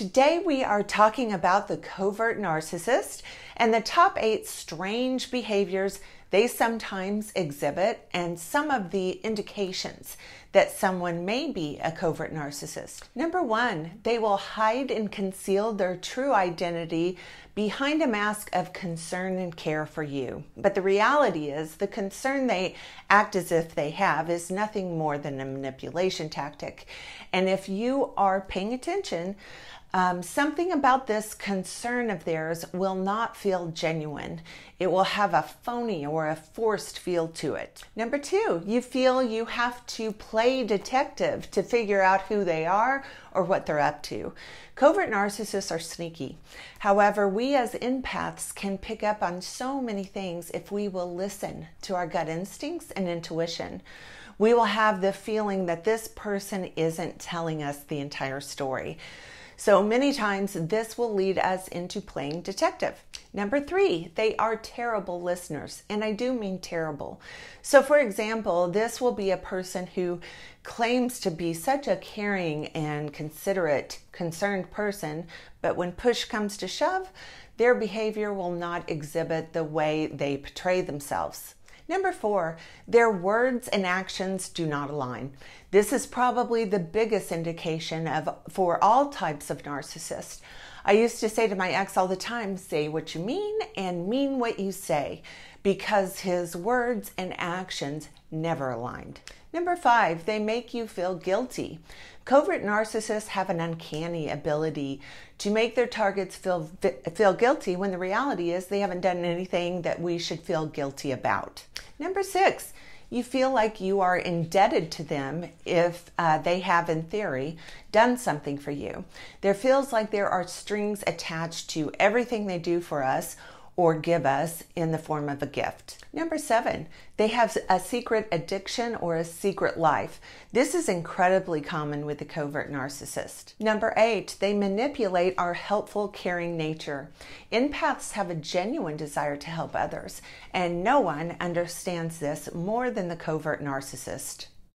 Today we are talking about the covert narcissist and the top eight strange behaviors they sometimes exhibit and some of the indications that someone may be a covert narcissist. Number one, they will hide and conceal their true identity behind a mask of concern and care for you. But the reality is, the concern they act as if they have is nothing more than a manipulation tactic. And if you are paying attention, um, something about this concern of theirs will not feel genuine. It will have a phony or a forced feel to it. Number two, you feel you have to play detective to figure out who they are or what they're up to. Covert narcissists are sneaky. However, we as empaths can pick up on so many things if we will listen to our gut instincts and intuition we will have the feeling that this person isn't telling us the entire story. So many times this will lead us into playing detective. Number three, they are terrible listeners, and I do mean terrible. So, for example, this will be a person who claims to be such a caring and considerate, concerned person, but when push comes to shove, their behavior will not exhibit the way they portray themselves. Number four, their words and actions do not align. This is probably the biggest indication of for all types of narcissists. I used to say to my ex all the time, say what you mean and mean what you say, because his words and actions never aligned. Number five, they make you feel guilty. Covert narcissists have an uncanny ability to make their targets feel feel guilty when the reality is they haven't done anything that we should feel guilty about. Number six, you feel like you are indebted to them if uh, they have, in theory, done something for you. There feels like there are strings attached to everything they do for us or give us in the form of a gift. Number seven, they have a secret addiction or a secret life. This is incredibly common with the covert narcissist. Number eight, they manipulate our helpful, caring nature. Empaths have a genuine desire to help others, and no one understands this more than the covert narcissist.